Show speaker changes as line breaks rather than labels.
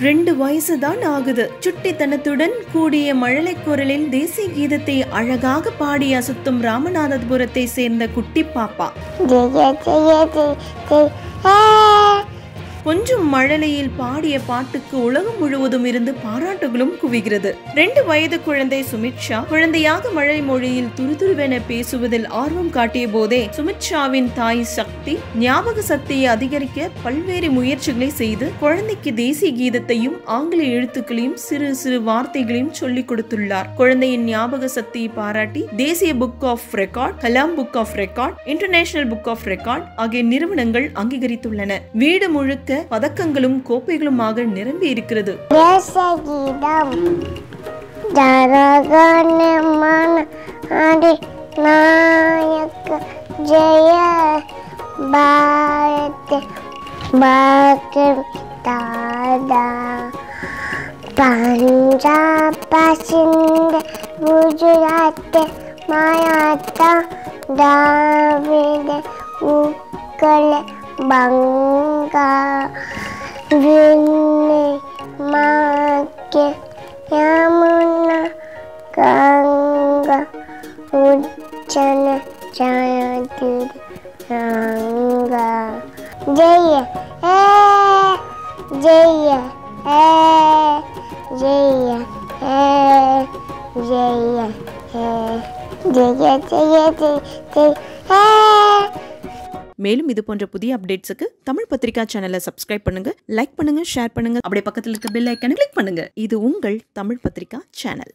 ரெண்டு வயசு தான் ஆகுது. சுட்டித்தனத்துடன் கூடிய மழலை குரலில் தேசிய கீதத்தை அழகாக பாடி அசுத்தும் ராமநாதபுரத்தை சேர்ந்த குட்டி பாப்பா. கொஞ்சம் மழலையில் பாடிய பாட்டுக்கு உலகம் முழுவதும் இருந்து பாராட்டுகளும் குவிகிறது. ரெண்டு வயது குழந்தை சுமித்ஷா குழந்தையாக மழை மொழியில் துருதுருவென பேசுவதில் ஆர்வம் காட்டிய போதே சுமித்ஷாவின் தாய் சக்தி ஞாபக சக்தியை அதிகரிக்க பல்வேறு முயற்சிகளை செய்து குழந்தைக்கு தேசிய கீதத்தையும் ஆங்கில எழுத்துக்களையும் சிறு சிறு வார்த்தைகளையும் சொல்லிக் கொடுத்துள்ளார். குழந்தையின் ஞாபக சக்தியை பாராட்டி தேசிய book of record Kalam book of record international book of record ஆகிய நிறுவனங்கள் அங்கீகரித்துள்ளன. வீடு முழுக்க பதக்கங்களும் கோப்பைகளுமாக நிரம்பி இருக்கிறது.
தேசகீதம் ஜெய பாரத் பாகம் தாதா. பஞ்சாப் சிந்த் குஜராத் மாயாத்தா திராவிட உட்கல bangga Vini Maki Yamuna Ganga Ujjana Jayadiri Ranga Jaya Eh Jaya Eh Jaya Eh Jaya Eh Jaya Jaya Jaya Jaya Eh
மேலும் இது போன்ற புதிய அப்டேட்ஸுக்கு தமிழ் பத்திரிகா சேனலை சப்ஸ்கிரைப் பண்ணுங்க லைக் பண்ணுங்க ஷேர் பண்ணுங்க. அப்படியே பக்கத்தில் இருக்க பெல் ஐக்கனை கிளிக் பண்ணுங்க. இது உங்கள் தமிழ் பத்திரிகா சேனல்.